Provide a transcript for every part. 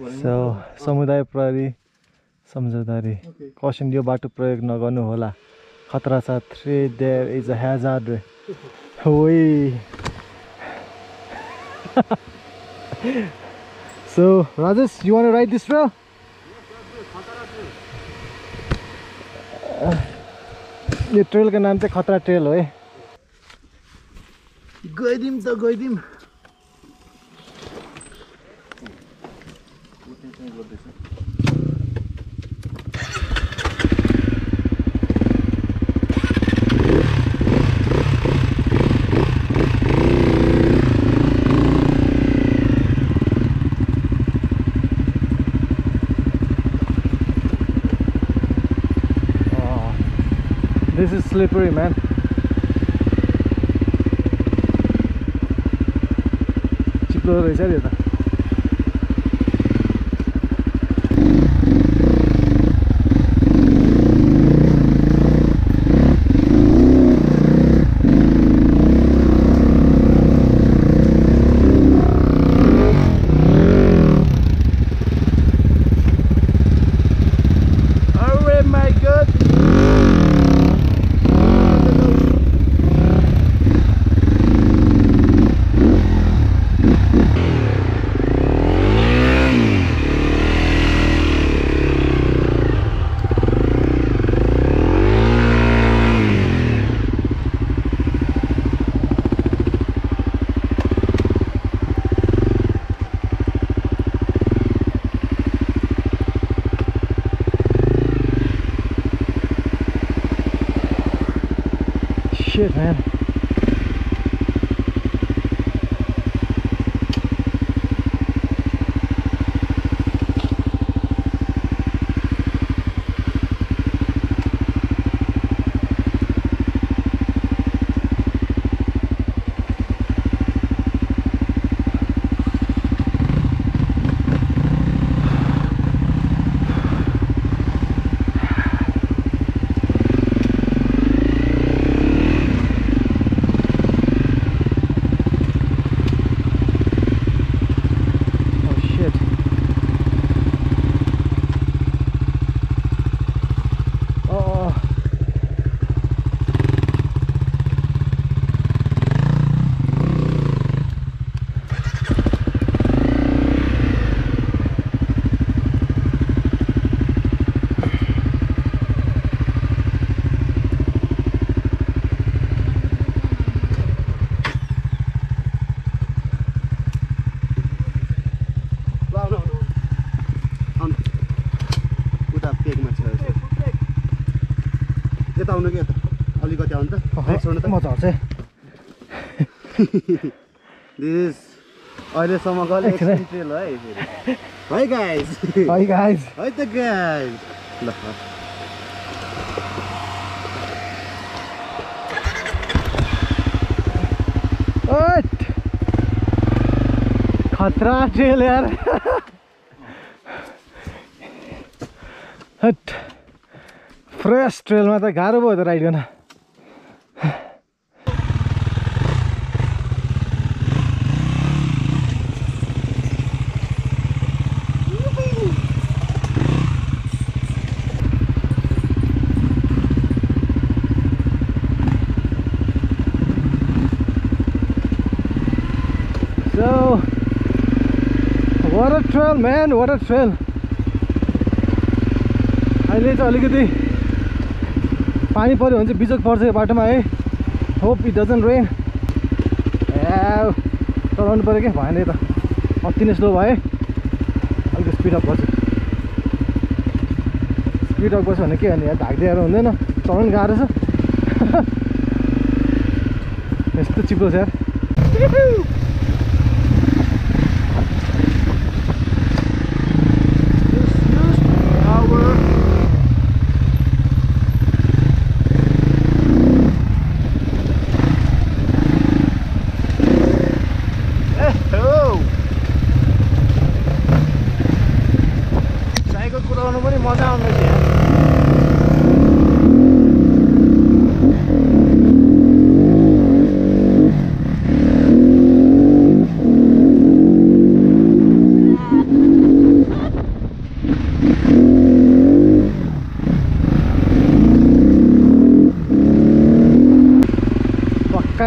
So समुदाय प्रहरी सम्झौतारी कसन यो बाटो प्रयोग नगर्नु होला। खतरा छ three there is a hazard ओइ so Rajesh you want ride this trail यो ट्रेलको नाम चाहिँ खतरा ट्रेल हो है। गइदिउँ त गइदिउँ করতেছে This is slippery, man. Chip lo revisaría, ¿no? Shit, man. आउनु कि यता अलिकति आउनु त। म झर्छ। दिस अहिलेसम्मको अलिक है। ट्रेल है फेरि है गाइज Hi guys. है त गाइज ल ओट! खतरा ट्रेल यार। हट फ्रेस ट्रेलमा त गाह्रो भयो त राइड गर्न what a trail, a trail! अहिले चाहिँ अलिकति पानी पऱ्यो भने चाहिँ बिजोग पर्छ यो बाटोमा है। होप इट डजन्ट रेन ए चलाउनु पऱ्यो क्या? भएन त। अति नै स्लो भयो अलिकति स्पिड अप गर्छु। स्पिड अप गर्छु भने के भने ढाकिदिएर हुँदैन। चलाउनु गाह्रो छ। यस्तो चिप्लो छ यार साइकल कुदाउनु पनि मजा आउँदैछ यार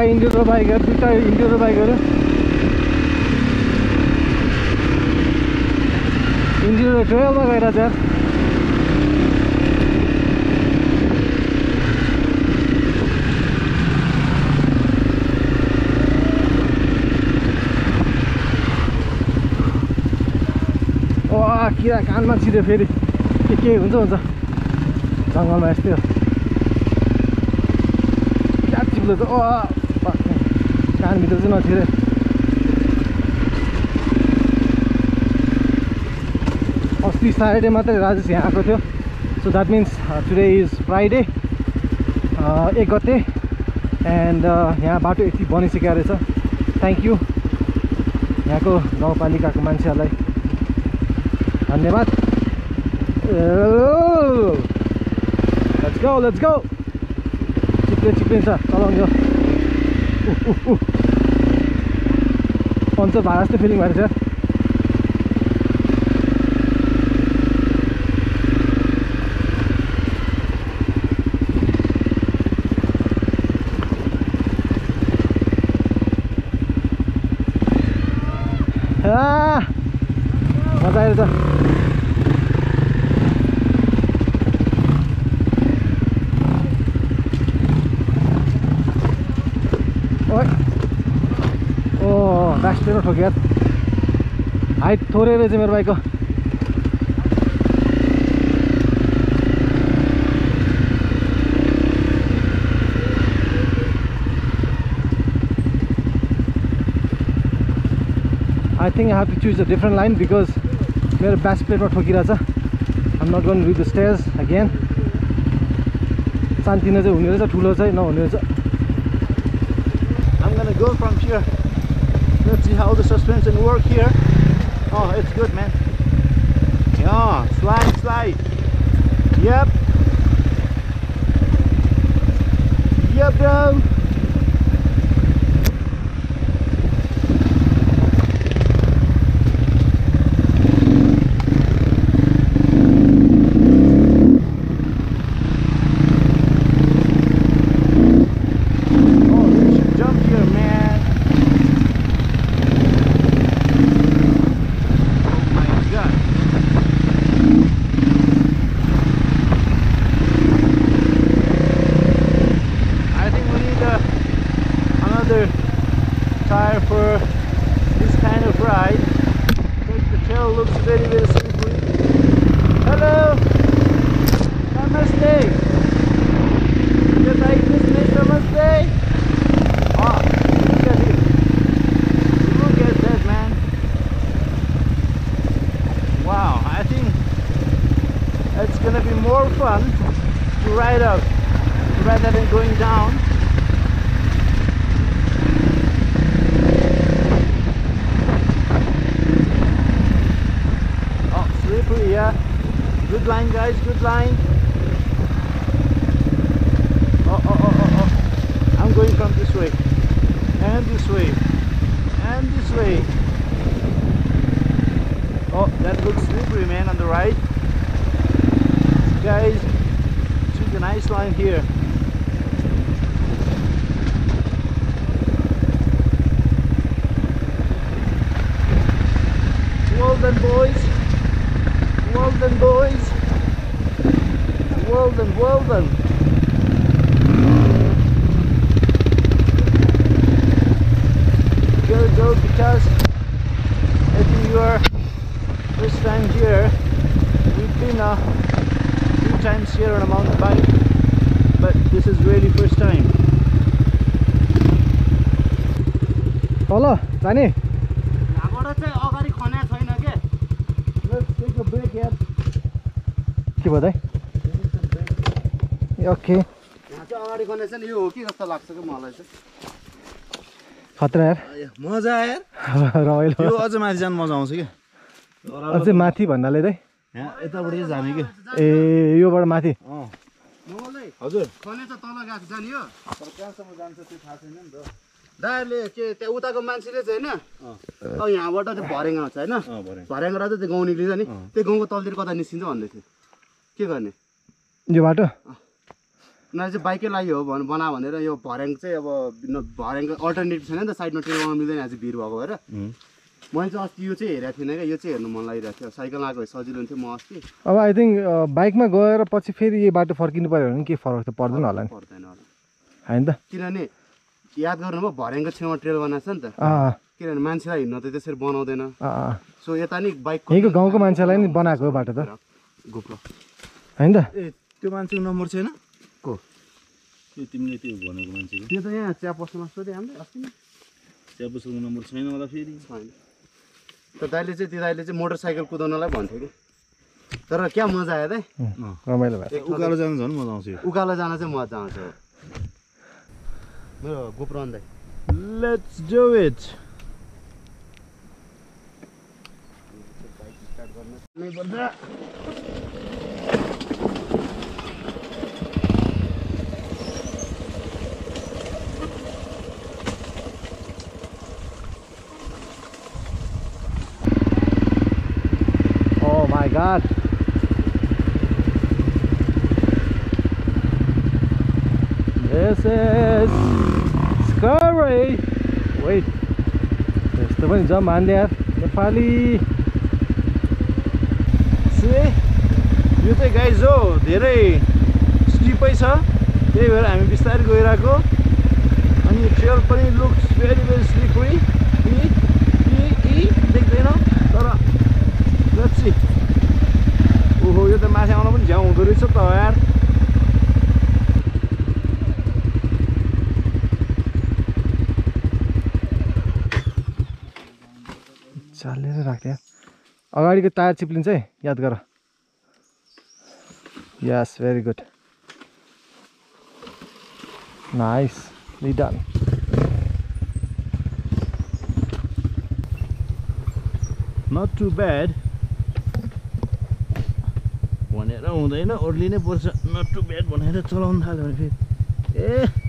इन्डियोको बाइकहरू दुइटा इन्डियोको बाइकहरू इन्डियो ट्रेलमा यार वा किरा कानमा छिर्यो फेरि. के के हुन्छ हुन्छ. जङ्गलमा यस्तै हो. चिप्लो त? वा। कानभित्र चाहिँ नछिरे अस्ति स्याटरडे मात्रै राजेश यहाँ आएको थियो so that means today is Friday एक गते एन्ड यहाँ बाटो यति बनिसकेको रहेछ थ्याङ्क यू यहाँको गाउँपालिकाको मान्छेहरूलाई धन्यवाद लेट्स गो लेट्स गो चिप्ले चिप्लिन्छ चलाउँछ पञ्चर भाडा जस्तो फिलिङ भएर छ आ, मजा आएर छ ओए ओ ब्यास्टेरो ठोक्यो यार हाइट थोरै रहेछ मेरो बाइकको I think I have to choose a different line because मेरो ब्यास प्लेटमा ठोकिरहेछ I'm not gonna with the stairs again शान्तिनो चाहिँ हुने रहेछ ठुलो चाहिँ नहुने रहेछ I'm gonna go from here. Let's see how the suspension here. Oh, it's good, man. Yeah, slide, slide. Yep. Yep, bro. Guys, good line. Oh, oh, oh, oh, oh. I'm going from this way. And this way. And this way. Oh, that looks slippery, man, on the right. Guys, took a nice line here. then, well then. Go, go, because if you are first time here, we've been a few times here on a mountain bike, but this is really first time. Hola, Danny. Okay. अगाडि चाहिँ यो हो कि जस्तो लाग्छ कि मलाई चाहिँ? खतरा। यार मजा आयो। रमाइलो। यो अझ माथि जानु मजा आउँछ कि? अझै माथि भन्नाले यहाँ यताबाट चाहिँ जाने कि? ए योबाट माथि। अँ। हजुर। खने चाहिँ तल गएको जाने हो? तर कहाँसम्म जान्छ त्यो थाहा छैन नि त। दाहरूले के त्यहाँ उताको मान्छेले चाहिँ होइन अब यहाँबाट चाहिँ भरेङ आउँछ होइन। अँ भरे भर्याङबाट चाहिँ त्यो गाउँ निक्लिन्छ नि। त्यो गाउँको तलतिर कता निस्किन्छ भन्दै थियो के गर्ने? यो बाटो? उनीहरू चाहिँ बाइकै लागि हो भन बना भनेर यो भर्याङ चाहिँ अब भर्याङको अल्टरनेटिभ छैन नि त साइडमा ट्रेन बनाउनु मिल्दैन आज भिड भएको भएर। मैले चाहिँ अस्ति यो चाहिँ हेरेको थिइनँ क्या यो चाहिँ हेर्नु मन लागिरहेको थियो। साइकल आएको भए सजिलो हुन्थ्यो म अस्ति। अब आई थिङ्क बाइकमा गएर पछि फेरि यही बाटो फर्किनु पऱ्यो भने के फरक त पर्दैन होला नि। पर्दैन होला। होइन त? किनभने याद गर्नुभयो भर्याङको छेउमा ट्रेल बनाएको छ नि त। किनभने मान्छेलाई हिँड्न त त्यसरी बनाउँदैन। सो यता नि बाइक यहीँको गाउँको मान्छेलाई नि बनाएको हो बाटो त। गोप्रो। होइन त? ए त्यो मान्छेको नम्बर छैन? को? त्यो तिमीले त्यो भनेको मान्छेको त्यो त यहाँ चिया पसलमा सोधेँ हामीले अस्ति नि। त्यहाँ पसलको नम्बर छैन होला फेरि। छैन। त दाइले चाहिँ त्यो दाइले चाहिँ मोटरसाइकल कुदाउनलाई भन्थ्यो कि। तर क्या मजा आयो त उम्, रमाइलो भयो। उकालो जानु झन् मजा आउँछ उकालो जान चाहिँ मजा आउँछ। मेरो GoPro अन्दाइ let's do it Oh god. This is scary. Wait. यस्तो पनि जम हान्ने यार नेपाली यो चाहिँ गाइज हो धेरै स्टिपै छ त्यही भएर हामी बिस्तारै गइरहेको अनि ट्रेल पनि लुक्स भेरी भेरी स्लिपरी यी यी यी देख्दैन तर लप्सी ओहो यो त माथि आउन पनि झ्याउ हुँदो रहेछ त यार चालेर राख्थ्यो अगाडिको टायर चिप्लिन्छ है याद गर yes very good nice done not too bad भनेर हुँदैन। ओर्लिनै पर्छ नट टु ब्याड भनेर चलाउनु थाल्यो भने फेरि। ए!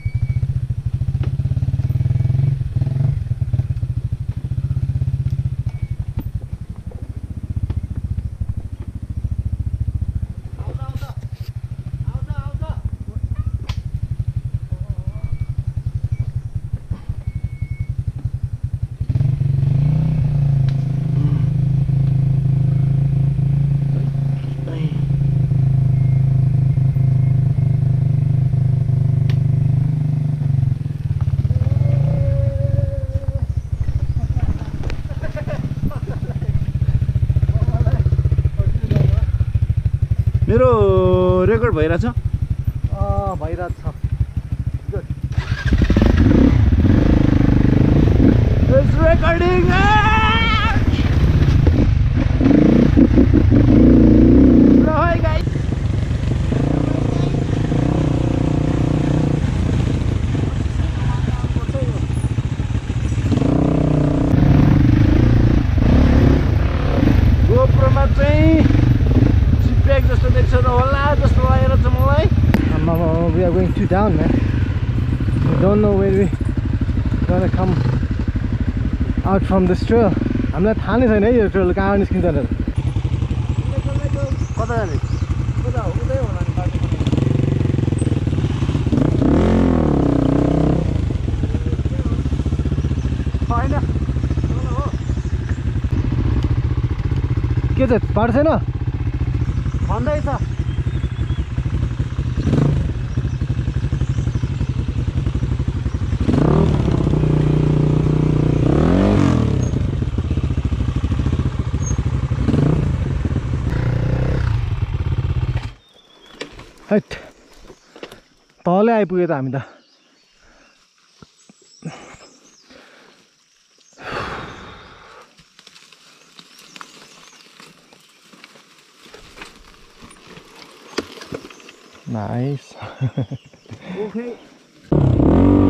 मेरो रेकर्ड भइरहेछ। भइरहेको छ out from this trail. हामीलाई थाहा नै छैन है यो ट्रेल कहाँ निस्किन्छ भनेर के चाहिँ बाटो छैन भन्दैछ हैट तलै आइपुग्यो त हामी त।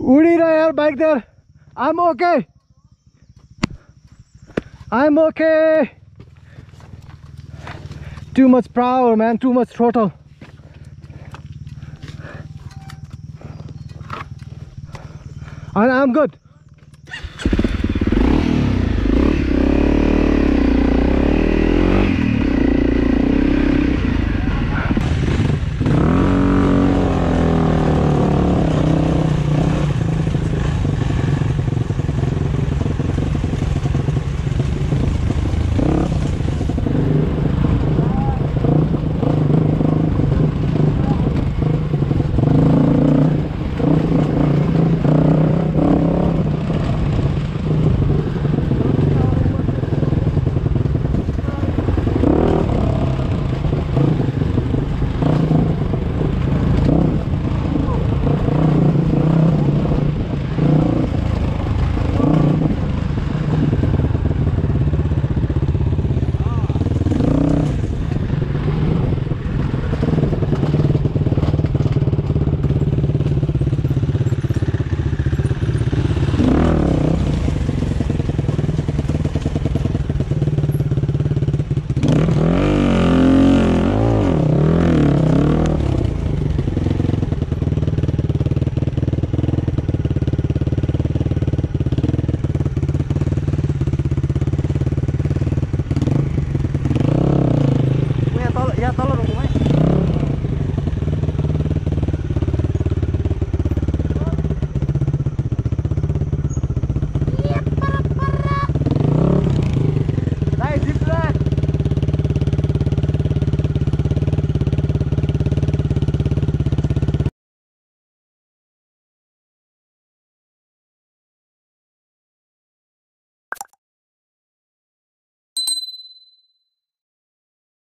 उड़ ही रहा है यार bike there I am okay I am okay too much power man too much throttle And I'm good.